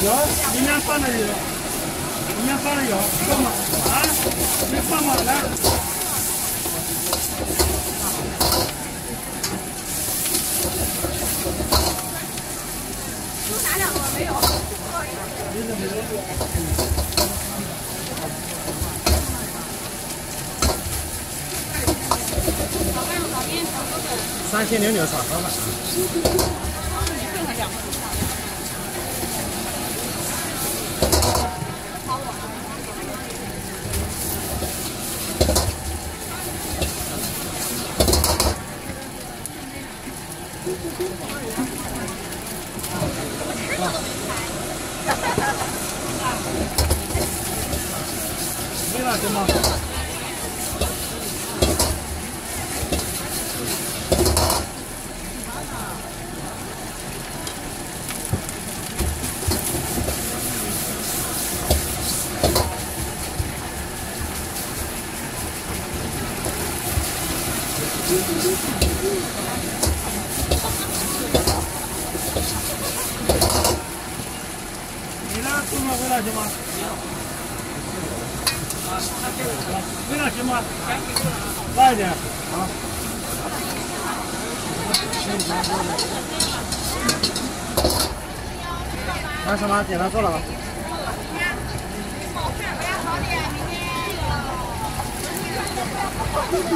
有，里面放的有，里面放的有，放吗，啊，没放吗，来。拿两个没有？三鲜牛牛炒河粉。没了，行吗？送吗？回来行吗？回来行吗？慢一点啊。拿什么？点单做了吧？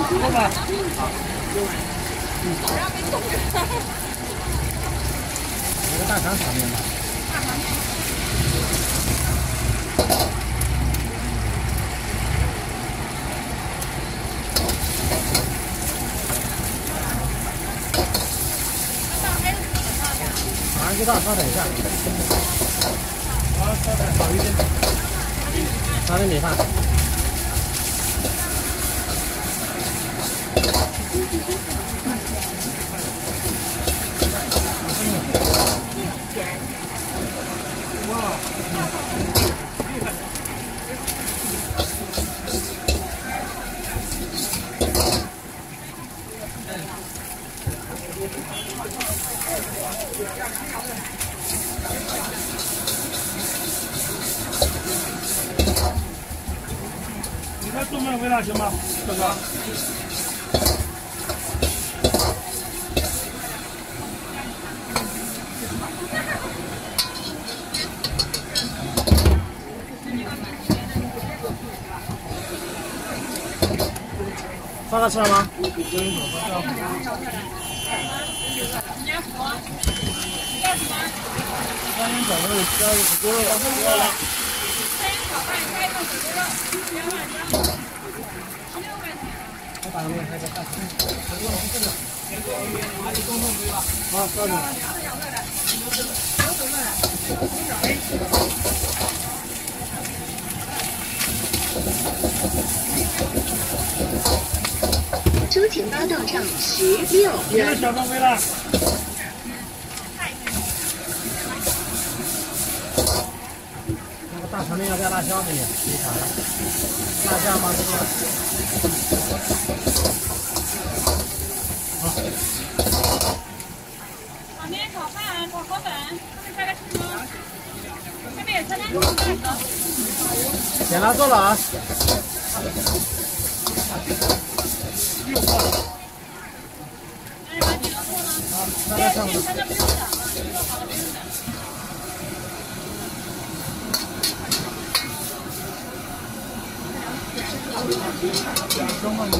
做吧。一个大肠炒面吧。马上马上就到，稍等一下。好，稍等，好一点。拿点米饭。你再做饭回来行吗，大哥？烧烤吃了吗？欢迎找到加入火锅了。我打个面，还在干。好，稍等。收钱包到账十六元。小东回来。那个大肠面要加辣椒没有？没啥了。辣椒吗？这个。好。炒面、炒饭、炒河粉，他们再来吃吗？这边有菜单。点了做了啊。 그런 건